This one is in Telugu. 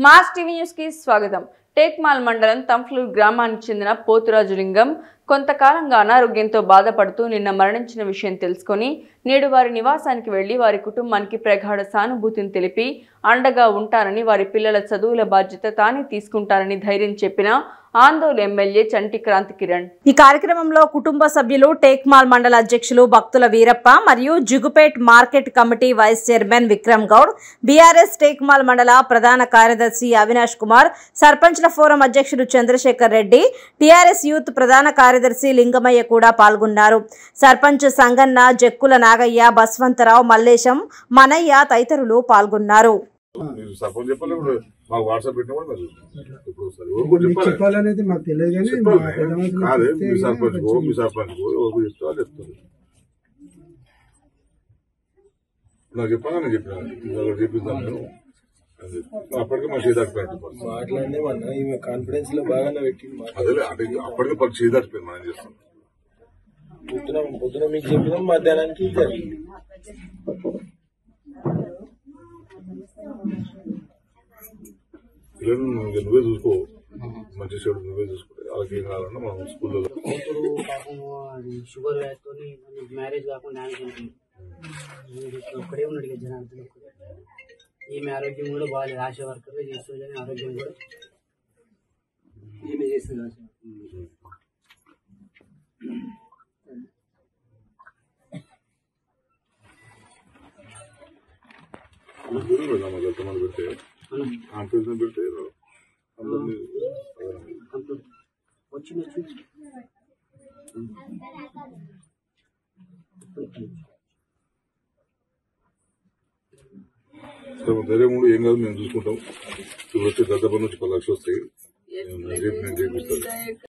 మాస్ టీవీ న్యూస్ కి స్వాగతం టేక్మాల్ మండలం తంఫ్లూర్ గ్రామానికి చెందిన పోతురాజులింగం కొంతకాలంగా అనారోగ్యంతో బాధపడుతూ నిన్న మరణించిన విషయం తెలుసుకొని నేడు వారి నివాసానికి వెళ్ళి వారి కుటుంబానికి ప్రగాఢ సానుభూతిని తెలిపి అండగా ఉంటారని వారి పిల్లల చదువుల బాధ్యత తానే తీసుకుంటారని ధైర్యం చెప్పిన ఆందోళన ఎమ్మెల్యే చంటి క్రాంతి కిరణ్. ఈ కార్యక్రమంలో కుటుంబ సభ్యులు టేక్మాల్ మండల అధ్యక్షులు భక్తుల వీరప్ప మరియు Jigupet market committee vice chairman Vikram Goud BRS Tekmal మండల ప్రధాన కార్యదర్శి అవినాష్ కుమార్ సర్పంచ్ సర్పంచ్ల ఫోరం అధ్యక్షుడు చంద్రశేఖర్ రెడ్డి టీఆర్ఎస్ యూత్ ప్రధాన కార్యదర్శి లింగమయ్య కూడా పాల్గొన్నారు. సర్పంచ్ సంగన్న జక్కుల నాగయ్య బస్వంతరావు మల్లేశం మనయ్య తదితరులు పాల్గొన్నారు. ఇప్పుడు మాకు చెప్పాలనేది తెలియదు చెప్తారు నాకు చెప్పిన ఒకటి అప్పటికే మా చేదాటిపోయినట్టు పరిస్థితి. మాట్లాడినే మన ఈమె కాన్ఫిడెన్స్లో బాగానే పెట్టింది అదేలే అంటే అప్పటికే పది చేదాటిపోయింది మనం చేస్తాం పొద్దున పొద్దున మీకు చెప్పినాం మధ్యాహ్నానికి జరిగింది పిల్లలు నువ్వు- చూసుకో. మంచి చెడు నువ్వే చూసుకో. వాళ్ళకి ఏం కావాలన్నా మనం స్కూల్లో ఇప్పుడు పాపం అది షుగర్ వ్యాధితో మ్యారేజ్ కాకుండా ఒక్కడే ఉన్నాడు ఒక్కడే. ఈమె ఆరోగ్యం కూడా బాగాలేదు ఆశా వర్కర్లు చేస్తుంది కానీ ఆరోగ్యం కూడా ఈమె చేస్తుంది ఆశ దూరం పెడదాం ధైర్యం కూడా ఏం కాదు మేము చూసుకుంటాం. ఇప్పుడు వచ్చే దద్దపడి నుంచి పది లక్షలు వస్తాయి. రేపు నేను చేపిస్తాను